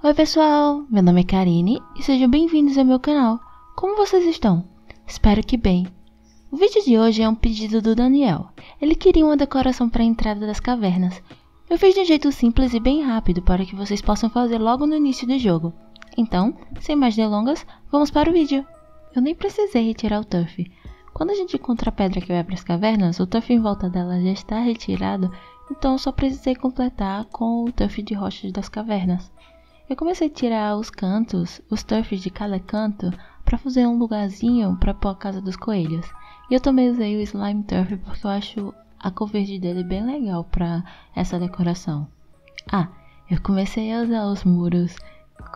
Oi pessoal, meu nome é Karine e sejam bem-vindos ao meu canal. Como vocês estão? Espero que bem. O vídeo de hoje é um pedido do Daniel. Ele queria uma decoração para a entrada das cavernas. Eu fiz de um jeito simples e bem rápido para que vocês possam fazer logo no início do jogo. Então, sem mais delongas, vamos para o vídeo. Eu nem precisei retirar o turf. Quando a gente encontra a pedra que vai para as cavernas, o turf em volta dela já está retirado, então só precisei completar com o turf de rochas das cavernas. Eu comecei a tirar os cantos, os turfs de cada canto, para fazer um lugarzinho para pôr a casa dos coelhos. E eu também usei o slime turf porque eu acho a cor verde dele bem legal para essa decoração. Ah, eu comecei a usar os muros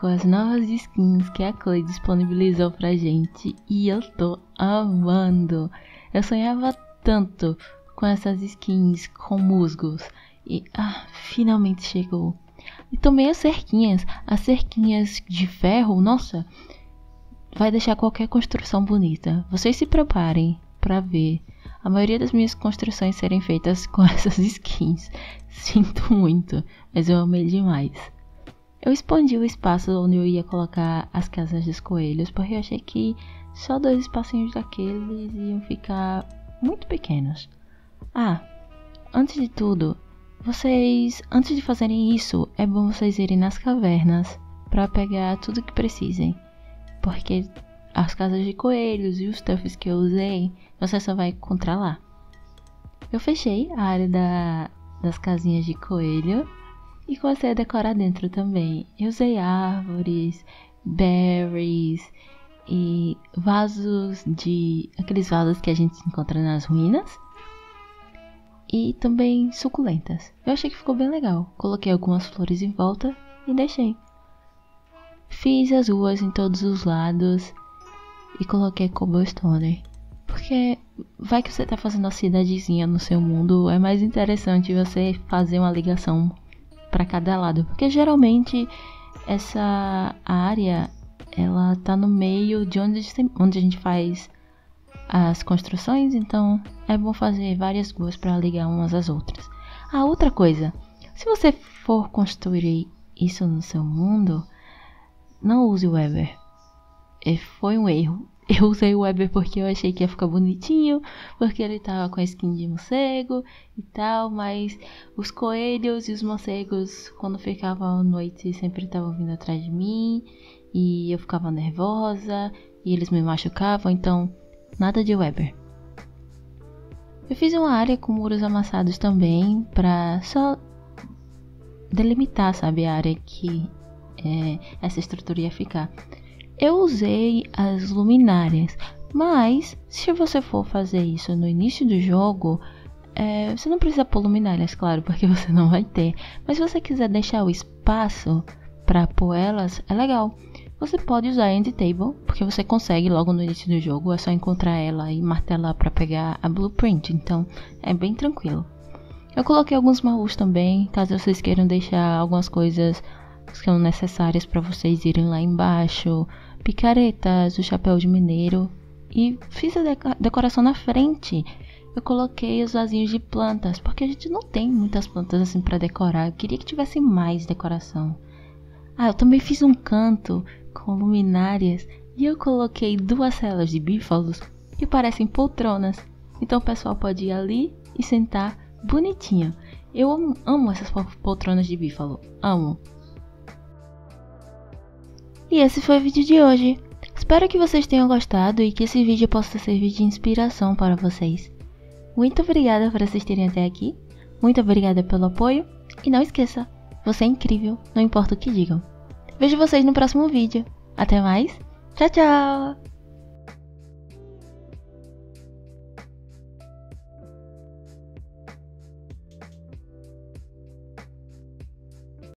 com as novas skins que a Clay disponibilizou pra gente e eu tô amando. Eu sonhava tanto com essas skins com musgos e ah, finalmente chegou. E também as cerquinhas. As cerquinhas de ferro, nossa, vai deixar qualquer construção bonita. Vocês se preparem para ver a maioria das minhas construções serem feitas com essas skins. Sinto muito, mas eu amei demais. Eu expandi o espaço onde eu ia colocar as casas dos coelhos, porque eu achei que só dois espacinhos daqueles iam ficar muito pequenos. Ah, antes de tudo, vocês, antes de fazerem isso, é bom vocês irem nas cavernas para pegar tudo que precisem, porque as casas de coelhos e os tuffs que eu usei, você só vai encontrar lá. Eu fechei a área da, das casinhas de coelho e comecei a decorar dentro também. Eu usei árvores, berries e vasos de aqueles vasos que a gente encontra nas ruínas e também suculentas. Eu achei que ficou bem legal. Coloquei algumas flores em volta e deixei. Fiz as ruas em todos os lados e coloquei cobblestone. Porque vai que você tá fazendo a cidadezinha no seu mundo, é mais interessante você fazer uma ligação para cada lado, porque geralmente essa área ela tá no meio de onde, onde a gente faz as construções, então é bom fazer várias ruas para ligar umas às outras. A outra coisa, se você for construir isso no seu mundo, não use o Weber. Foi um erro. Eu usei o Weber porque eu achei que ia ficar bonitinho, porque ele tava com a skin de morcego e tal, mas os coelhos e os morcegos, quando ficavam à noite, sempre estavam vindo atrás de mim e eu ficava nervosa e eles me machucavam, então nada de Weber. Eu fiz uma área com muros amassados também, pra só delimitar, sabe, a área que é, essa estrutura ia ficar. Eu usei as luminárias, mas se você for fazer isso no início do jogo, é, você não precisa pôr luminárias, claro, porque você não vai ter. Mas se você quiser deixar o espaço para pôr elas, é legal. Você pode usar a End Table, porque você consegue logo no início do jogo, é só encontrar ela e martelar para pegar a blueprint, então é bem tranquilo. Eu coloquei alguns baús também, caso vocês queiram deixar algumas coisas que são necessárias para vocês irem lá embaixo, picaretas, o chapéu de mineiro e fiz a decoração na frente. Eu coloquei os vasinhos de plantas, porque a gente não tem muitas plantas assim para decorar. Eu queria que tivesse mais decoração. Ah, eu também fiz um canto com luminárias e eu coloquei duas celas de bífalos que parecem poltronas. Então o pessoal pode ir ali e sentar bonitinho. Eu amo, amo essas poltronas de bífalo, amo. E esse foi o vídeo de hoje. Espero que vocês tenham gostado e que esse vídeo possa servir de inspiração para vocês. Muito obrigada por assistirem até aqui, muito obrigada pelo apoio e não esqueça, você é incrível, não importa o que digam. Vejo vocês no próximo vídeo. Até mais. Tchau, tchau.